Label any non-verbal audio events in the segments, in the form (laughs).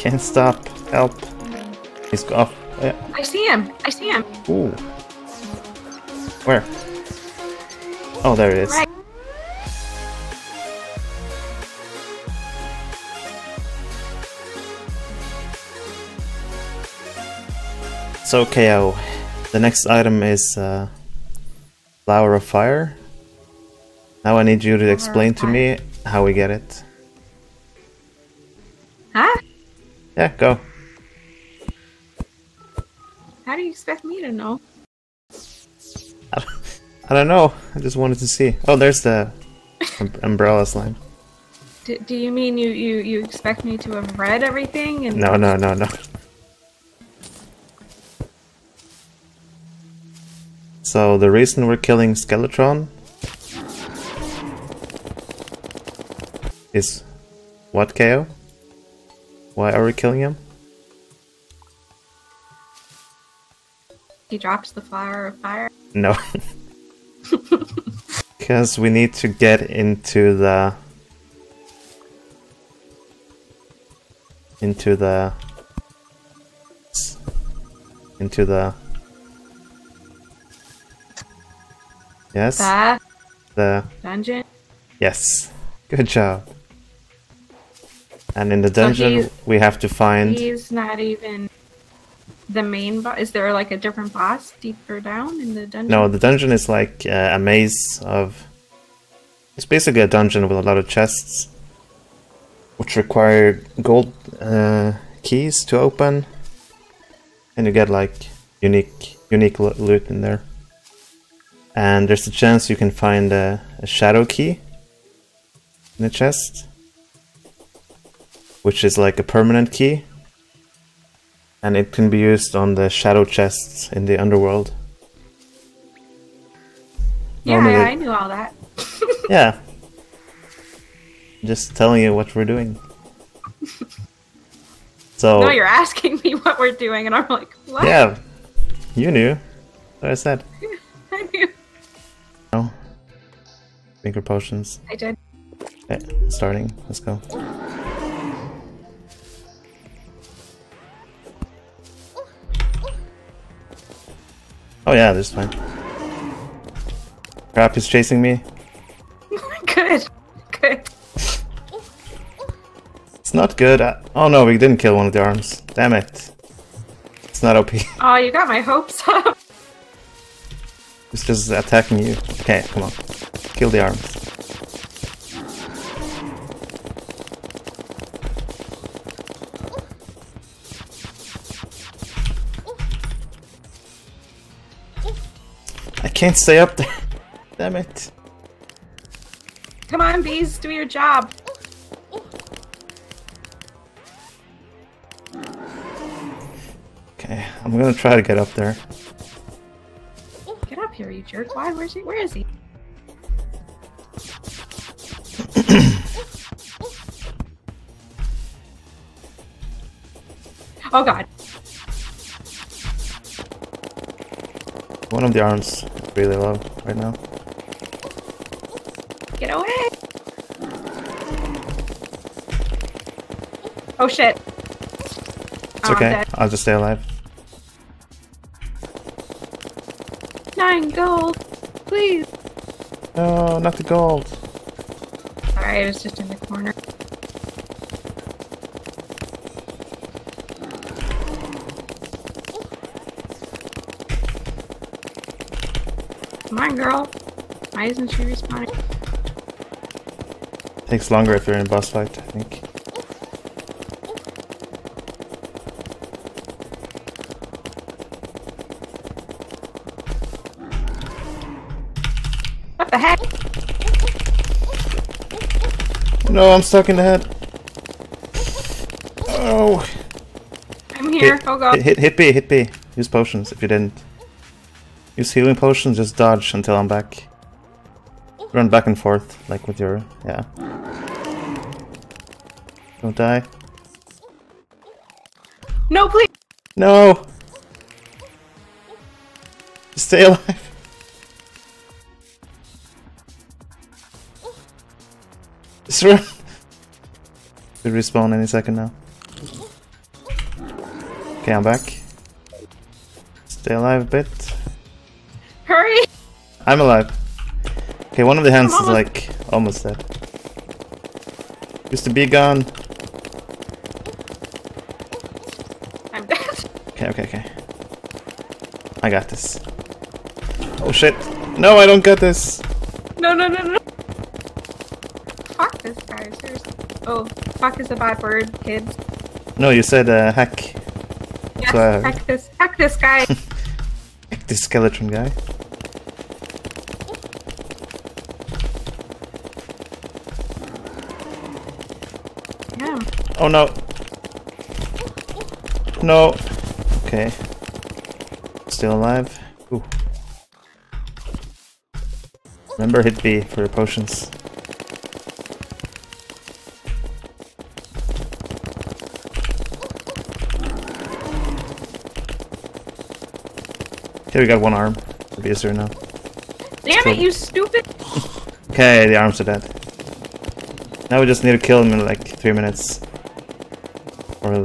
Can't stop. Help. He's off. Yeah. I see him. I see him. Ooh. Where? Oh, there it is. Right. So KO, the next item is uh, Flower of Fire. Now I need you to explain to me how we get it. Yeah, go. How do you expect me to know? I don't know. I just wanted to see. Oh, there's the um- (laughs) umbrella slime. Do, do you mean you, you, you expect me to have read everything? And No, no, no, no. So the reason we're killing Skeletron is what KO? Why are we killing him? he drops the flower of fire. No. (laughs) Because we need to get into the into the into the yes The the dungeon. yes good job and in the dungeon he's- we have to find He's not even the main boss. Is there like a different boss deeper down in the dungeon? No, the dungeon is like uh, a maze of. It's basically a dungeon with a lot of chests, which require gold uh, keys to open, and you get like unique unique loot in there. And there's a chance you can find a, a shadow key in the chest, which is like a permanent key, and it can be used on the shadow chests in the underworld. Yeah, normally- I knew all that. (laughs) Yeah. Just telling you what we're doing. (laughs) So No, you're asking me what we're doing, and I'm like, what? yeah, you knew what I said. (laughs) I knew. No, finger potions. I did. Okay, starting. Let's go. Oh yeah, this is fine. Crap is chasing me. (laughs) Good. Good. It's not good. I- oh no, we didn't kill one of the arms. Damn it. It's not OP. (laughs) Oh, you got my hopes up. It's just attacking you. Okay, come on. Kill the arms. Can't stay up there. (laughs) Damn it. Come on, bees, do your job. Okay, I'm gonna try to get up there. Get up here, you jerk. Why? Where's he? Where is he? oh god. One of the arms really low right now. Get away! Oh shit. It's Oh, okay. I'll just stay alive. Nine gold! Please! No, not the gold. Sorry, I was just in the corner. On, girl. Why isn't she responding? Takes longer if you're in a boss fight, I think. What the heck? No, I'm stuck in the head. Oh. I'm here. Hit, oh god. hit, hit, hit B, hit B. Use potions if you didn't. Use healing potions, just dodge until I'm back. Run back and forth, like with your. Yeah. Don't die. No, please! No! Stay alive. Just run. Could respawn any second now. Okay, I'm back. Stay alive a bit. I'm alive. Okay, one of the hands is like almost dead. Used to be gone. I'm dead. Okay, okay, okay. I got this. Oh shit. No, I don't got this. No, no, no, no. Fuck this guy, seriously. Oh, fuck is a bad word, kids. No, you said uh, hack. Yes, So- heck this, heck this guy. (laughs) Hack this skeleton guy. yeah. Oh no. No. Okay. Still alive. Ooh. Remember hit B for your potions. Okay, we got one arm. It'll be easier now. Damn it, you stupid! Okay, the arms are dead. Now we just need to kill him in like three minutes. Or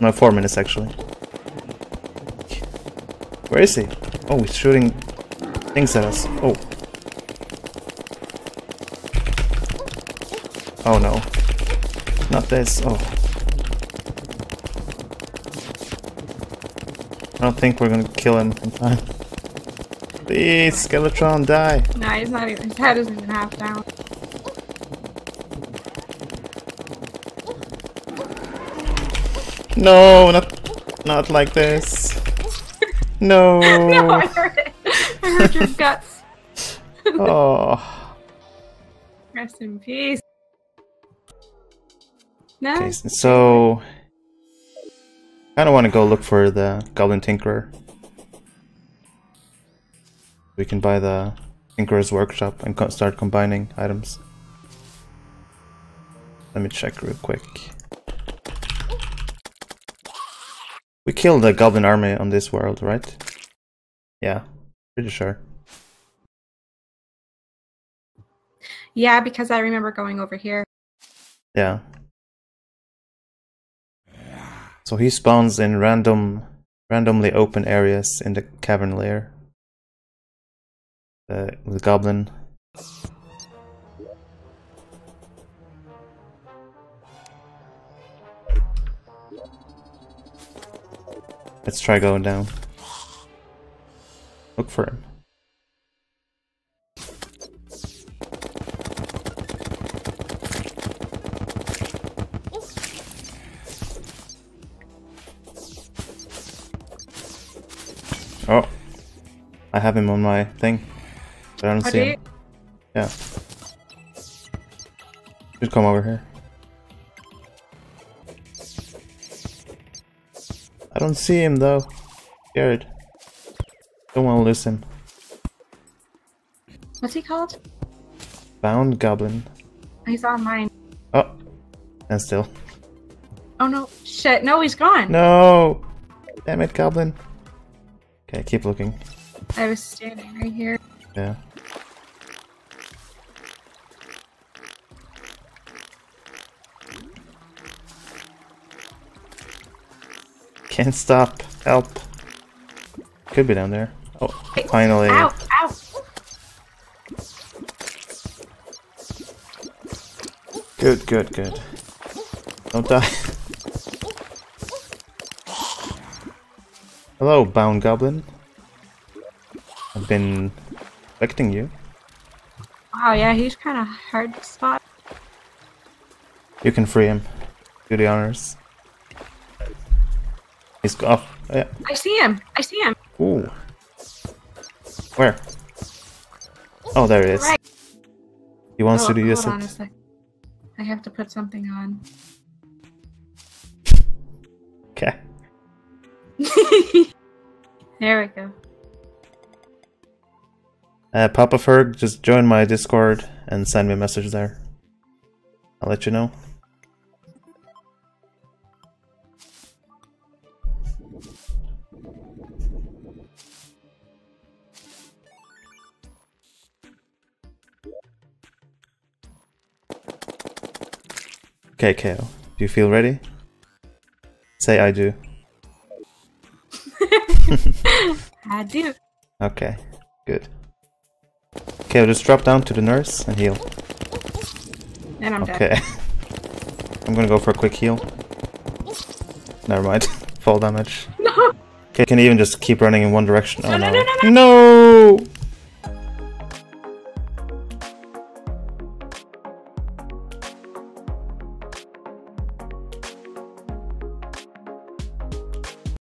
no, four minutes actually. Where is he? Oh, he's shooting things at us. Oh. Oh no. Not this. Oh. I don't think we're gonna kill him in time. Please, Skeletron, die. Nah, he's not even, his head isn't even half down. No, not not like this. (laughs) No. (laughs) no, I heard it. I heard your guts. (laughs) oh. Rest in peace. No? Okay, so kind of want to go look for the Goblin Tinkerer. We can buy the Tinkerer's Workshop and co start combining items. Let me check real quick. We killed the Goblin army on this world, right? Yeah, pretty sure. Yeah, because I remember going over here. Yeah. So he spawns in random, randomly open areas in the cavern layer. The, uh, the goblin. Let's try going down. Look for him. Oh, I have him on my thing, but I don't Oh, see do him. Yeah, Just come over here. Don't see him though. Scared. Don't want to lose him. What's he called? Bound goblin. He's on mine. Oh, and still. Oh no. Shit. No, he's gone. No! Damn it, goblin. Okay, keep looking. I was standing right here. Yeah. Can't stop. Help. Could be down there. Oh, finally. Ow! Ow! Good, good, good. Don't die. Hello, bound goblin. I've been expecting you. Wow, yeah, he's kind of hard to spot. You can free him. Do the honors. He's off. Yeah. I see him. I see him. Ooh. Where? Oh, there he is. Right. He wants oh, to hold on a sec. I have to put something on. Okay. (laughs) there we go. Uh, Papa Ferg, just join my Discord and send me a message there. I'll let you know. Okay, KO. Do you feel ready? Say I do. (laughs) I do. Okay, good. Okay, I'll just drop down to the nurse and heal. And I'm dead. Okay. (laughs) I'm gonna go for a quick heal. Never mind. (laughs) Fall damage. No. Okay, can you even just keep running in one direction? Oh No, no, no. no, no, No!